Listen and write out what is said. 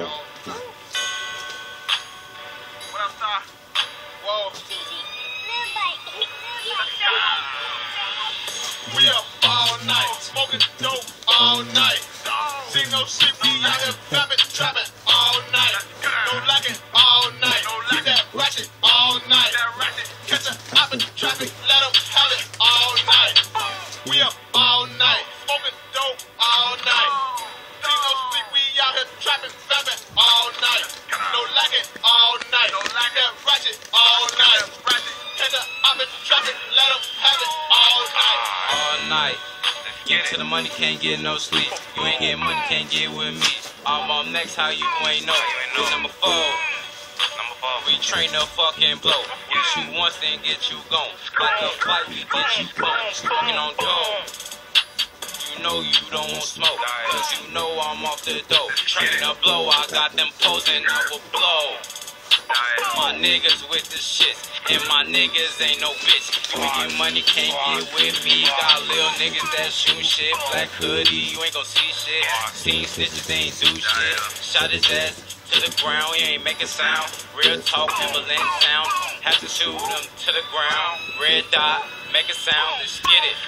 go. Come on. We up all night, smoking dope all night. See no sleep, we out here trapping, trapping all night. No lacking all night. Get that ratchet all night. Catch a hop in traffic. No lacking all night. Keep that ratchet all night. Catch a up in traffic, let 'em have it all night. all night. Get to the money, can't get no sleep. You ain't getting money, can't get with me. I'm up next, how you ain't know? You number four. Number four. We train the fucking blow. Get you once, then get you gone. Like a fight, we get you gone. Smoking on dough. You know you don't want smoke, cause you know I'm off the dope. Train the blow, I got them posing, I will blow. My niggas with the shit, and my niggas ain't no bitch. You ain't get money, can't get with me. Got little niggas that shoot shit, black hoodie, you ain't gon' see shit. Seen stitches, ain't do shit. Shot his ass to the ground, he ain't making sound. Real talk, Timberland sound. Have to shoot him to the ground. Red dot, make a sound, let's get it.